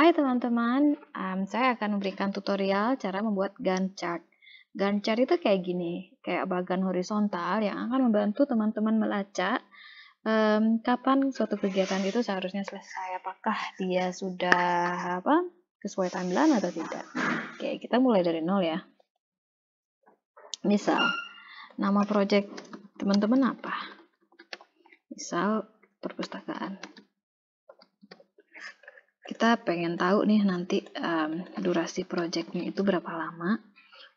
Hai teman-teman, um, saya akan memberikan tutorial cara membuat Gantt chart. Gantt chart itu kayak gini, kayak bagan horizontal yang akan membantu teman-teman melacak um, kapan suatu kegiatan itu seharusnya selesai. Apakah dia sudah apa sesuai timeline atau tidak? Oke, kita mulai dari nol ya. Misal, nama project teman-teman apa? Misal perpustakaan kita pengen tahu nih nanti um, durasi projectnya itu berapa lama.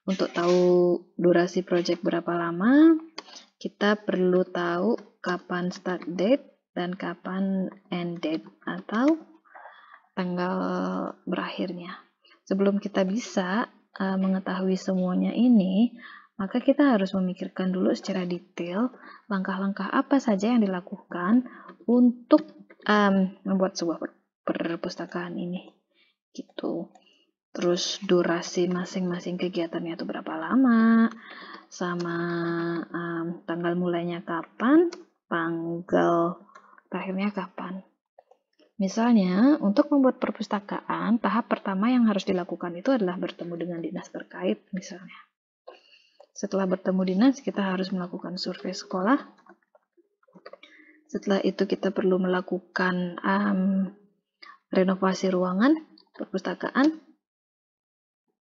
Untuk tahu durasi project berapa lama, kita perlu tahu kapan start date dan kapan end date atau tanggal berakhirnya. Sebelum kita bisa uh, mengetahui semuanya ini, maka kita harus memikirkan dulu secara detail langkah-langkah apa saja yang dilakukan untuk um, membuat sebuah perpustakaan ini gitu. Terus durasi masing-masing kegiatannya itu berapa lama? Sama um, tanggal mulainya kapan? Tanggal terakhirnya kapan? Misalnya untuk membuat perpustakaan tahap pertama yang harus dilakukan itu adalah bertemu dengan dinas terkait misalnya. Setelah bertemu dinas kita harus melakukan survei sekolah. Setelah itu kita perlu melakukan um, renovasi ruangan perpustakaan.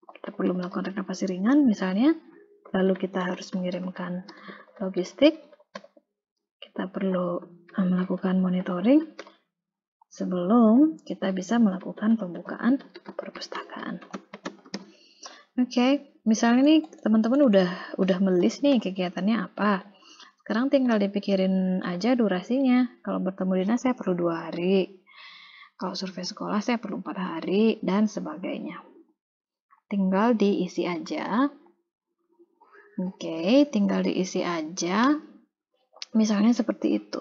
Kita perlu melakukan renovasi ringan misalnya. Lalu kita harus mengirimkan logistik. Kita perlu eh, melakukan monitoring sebelum kita bisa melakukan pembukaan perpustakaan. Oke okay. misalnya nih teman-teman udah udah melis nih kegiatannya apa? Sekarang tinggal dipikirin aja durasinya. Kalau bertemu dinas saya perlu dua hari kalau survei sekolah saya perlu 4 hari dan sebagainya. Tinggal diisi aja. Oke, tinggal diisi aja. Misalnya seperti itu.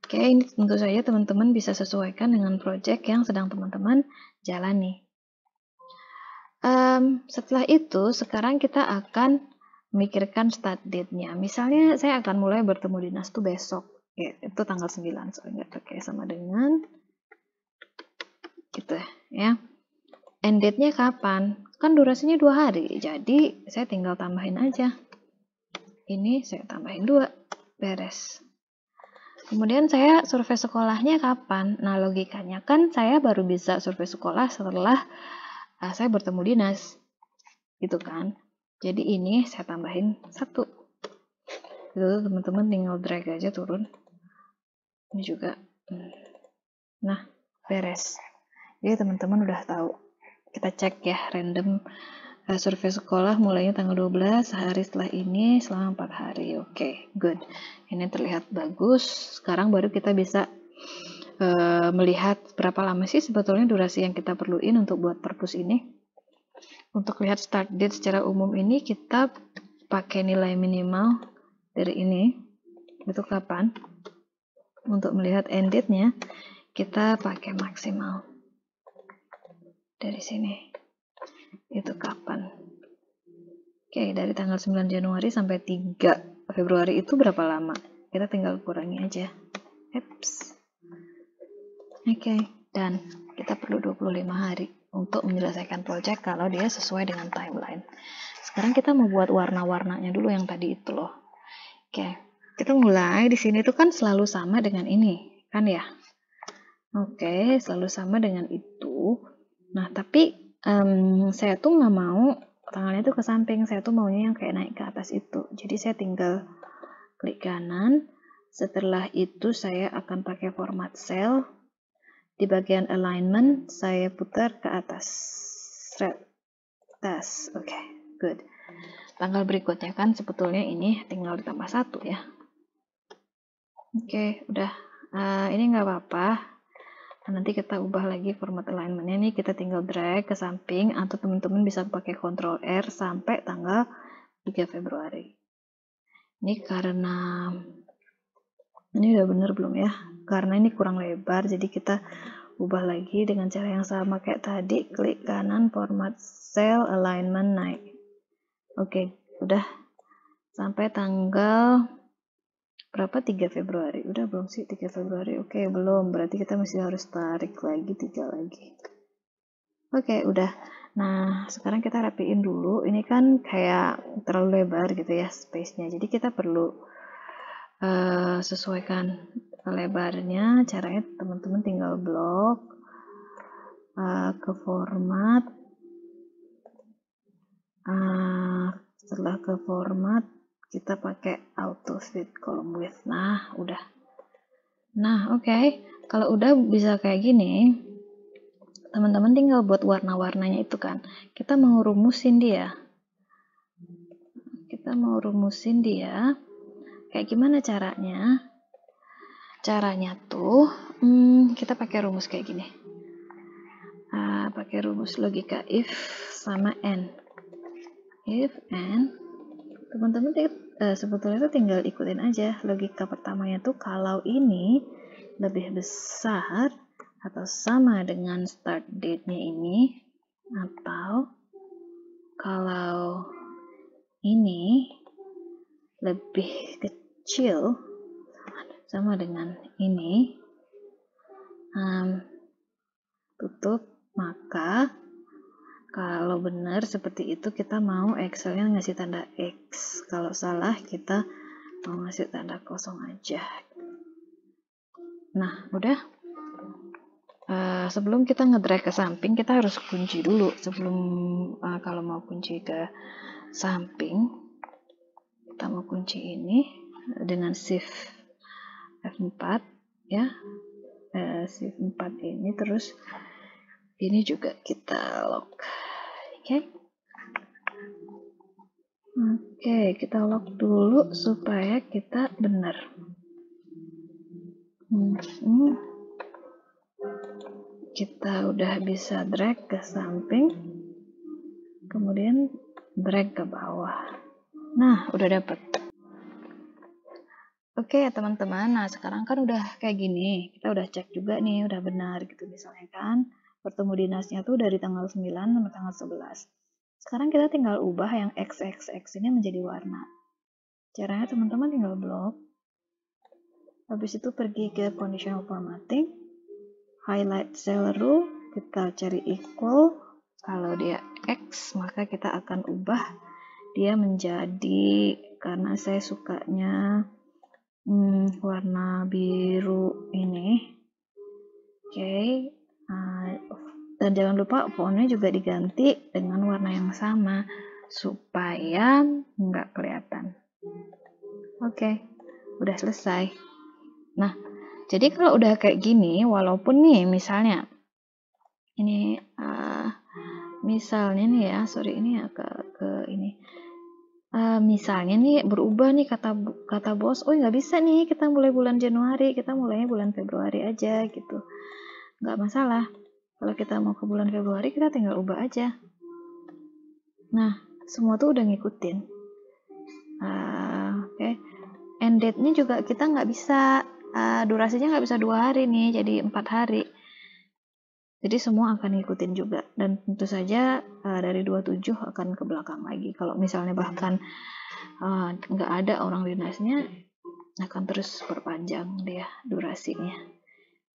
Oke, ini tentu saja teman-teman bisa sesuaikan dengan project yang sedang teman-teman jalani. Um, setelah itu, sekarang kita akan memikirkan start date-nya. Misalnya, saya akan mulai bertemu dinas tuh besok. Ya, itu tanggal 9, soalnya pakai sama dengan gitu ya. End date-nya kapan? Kan durasinya dua hari. Jadi saya tinggal tambahin aja. Ini saya tambahin dua. Beres. Kemudian saya survei sekolahnya kapan? Nah logikanya kan saya baru bisa survei sekolah setelah uh, saya bertemu dinas. Gitu kan? Jadi ini saya tambahin satu. Itu teman-teman tinggal drag aja turun. Ini juga. Hmm. nah beres jadi teman-teman udah tahu. Kita cek ya random uh, survei sekolah mulainya tanggal 12 sehari setelah ini selama 4 hari. Oke, okay, good. Ini terlihat bagus. Sekarang baru kita bisa uh, melihat berapa lama sih sebetulnya durasi yang kita perluin untuk buat perpus ini. Untuk lihat start date secara umum ini kita pakai nilai minimal dari ini. Itu kapan? Untuk melihat end date-nya kita pakai maksimal dari sini. Itu kapan? Oke dari tanggal 9 Januari sampai 3 Februari itu berapa lama? Kita tinggal kurangi aja. Eps. oke dan kita perlu 25 hari untuk menyelesaikan project kalau dia sesuai dengan timeline. Sekarang kita mau buat warna-warnanya dulu yang tadi itu loh. Oke kita mulai di sini tuh kan selalu sama dengan ini kan ya? Oke selalu sama dengan itu Nah, tapi um, saya tuh nggak mau tangannya tuh ke samping, saya tuh maunya yang kayak naik ke atas itu. Jadi saya tinggal klik kanan, setelah itu saya akan pakai format cell. Di bagian alignment, saya putar ke atas. Thread. Tas. Oke, okay, good. Tanggal berikutnya kan sebetulnya ini tinggal ditambah satu ya. Oke, okay, udah. Uh, ini nggak apa-apa Nah, nanti kita ubah lagi format alignmentnya nih. Kita tinggal drag ke samping atau teman-teman bisa pakai Ctrl R sampai tanggal 3 Februari. Ini karena ini udah bener belum ya? Karena ini kurang lebar jadi kita ubah lagi dengan cara yang sama kayak tadi. Klik kanan format cell alignment naik. Oke udah. Sampai tanggal berapa 3 Februari udah belum sih 3 Februari oke belum berarti kita masih harus tarik lagi tiga lagi Oke, udah. Nah, sekarang kita rapiin dulu. Ini kan kayak terlalu lebar gitu ya space-nya. Jadi kita perlu uh, sesuaikan lebarnya. Caranya teman-teman tinggal blok uh, ke format. Uh, setelah ke format, kita pakai auto fit column width. Nah, udah. Nah, oke. Okay. Kalau udah bisa kayak gini, teman-teman tinggal buat warna-warnanya itu kan. Kita mau rumusin dia. Kita mau rumusin dia. Kayak gimana caranya? Caranya tuh, hmm, kita pakai rumus kayak gini. Uh, pakai rumus logika if sama n. If n, teman-teman uh, sebetulnya itu tinggal ikutin aja logika pertamanya tuh kalau ini lebih besar atau sama dengan start date-nya ini atau kalau ini lebih kecil sama dengan ini um, tutup maka kalau benar seperti itu kita mau Excelnya ngasih tanda X kalau salah kita mau ngasih tanda kosong aja nah udah Uh, sebelum kita ngedrag ke samping, kita harus kunci dulu. Sebelum uh, kalau mau kunci ke samping, kita mau kunci ini dengan shift F4 ya. Uh, shift 4 ini terus ini juga kita lock. Oke. Okay. Oke, okay, kita lock dulu supaya kita benar. Hmm. kita udah bisa drag ke samping kemudian drag ke bawah nah udah dapet oke ya teman-teman nah sekarang kan udah kayak gini kita udah cek juga nih udah benar gitu misalnya kan bertemu dinasnya tuh dari tanggal 9 sampai tanggal 11 sekarang kita tinggal ubah yang XXX ini menjadi warna. Caranya teman-teman tinggal blok habis itu pergi ke conditional formatting highlight cell rule kita cari equal. Kalau dia X maka kita akan ubah dia menjadi karena saya sukanya hmm, warna biru ini. Oke. okay. Dan jangan lupa fontnya juga diganti dengan warna yang sama supaya nggak kelihatan oke okay. udah selesai nah jadi kalau udah kayak gini, walaupun nih misalnya ini uh, misalnya nih ya, sorry ini ke ke ini. Uh, misalnya nih berubah nih kata kata bos, oh nggak bisa nih kita mulai bulan Januari, kita mulainya bulan Februari aja gitu, nggak masalah. Kalau kita mau ke bulan Februari kita tinggal ubah aja. Nah semua tuh udah ngikutin. Uh, Oke, okay. end date-nya juga kita nggak bisa uh, durasinya nggak bisa dua hari nih jadi empat hari jadi semua akan ngikutin juga dan tentu saja uh, dari 27 akan ke belakang lagi kalau misalnya bahkan nggak uh, ada orang dinasnya akan terus perpanjang dia durasinya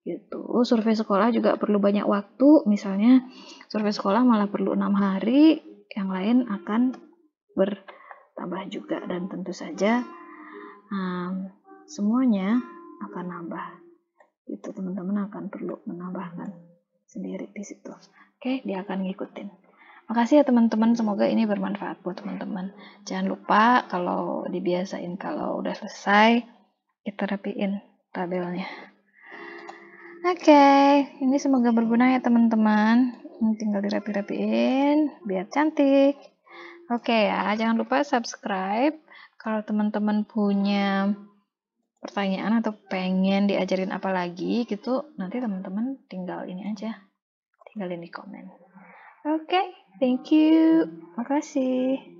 gitu. Survei sekolah juga perlu banyak waktu. Misalnya survei sekolah malah perlu enam hari yang lain akan bertambah juga. Dan tentu saja um, semuanya akan nambah. Itu teman-teman akan perlu menambahkan sendiri di situ. Oke dia akan ngikutin. Makasih ya teman-teman. Semoga ini bermanfaat buat teman-teman. Jangan lupa kalau dibiasain kalau udah selesai kita rapiin tabelnya oke ini semoga berguna ya teman-teman tinggal dirapi-rapiin biar cantik oke ya jangan lupa subscribe kalau teman-teman punya pertanyaan atau pengen diajarin apa lagi gitu, nanti teman-teman tinggal ini aja. Tinggalin di komen. Oke, okay, thank you. Makasih.